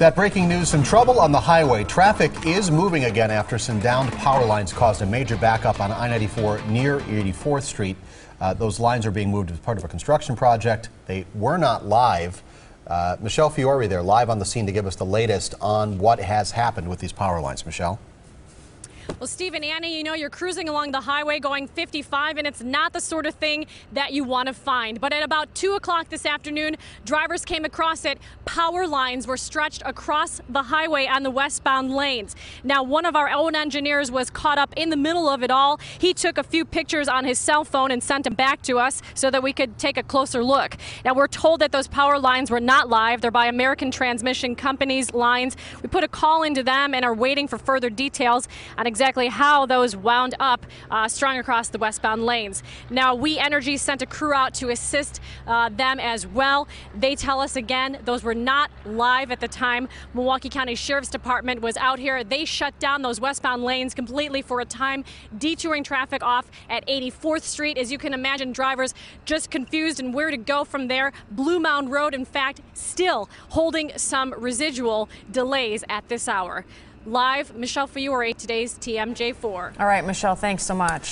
That breaking news some trouble on the highway. Traffic is moving again after some downed power lines caused a major backup on I 94 near 84th Street. Uh, those lines are being moved as part of a construction project. They were not live. Uh, Michelle Fiore there, live on the scene to give us the latest on what has happened with these power lines. Michelle? Well, Steve and Annie, you know, you're cruising along the highway going 55, and it's not the sort of thing that you want to find. But at about 2 o'clock this afternoon, drivers came across it. Power lines were stretched across the highway on the westbound lanes. Now, one of our own engineers was caught up in the middle of it all. He took a few pictures on his cell phone and sent them back to us so that we could take a closer look. Now, we're told that those power lines were not live. They're by American Transmission Company's lines. We put a call into them and are waiting for further details on exactly how those wound up uh, strung across the westbound lanes. Now, We Energy sent a crew out to assist uh, them as well. They tell us again those were not live at the time. Milwaukee County Sheriff's Department was out here. They shut down those westbound lanes completely for a time, detouring traffic off at 84th Street. As you can imagine, drivers just confused and where to go from there. Bluemound Road, in fact, still holding some residual delays at this hour. Live, Michelle Fiore, today's TMJ4. All right, Michelle, thanks so much.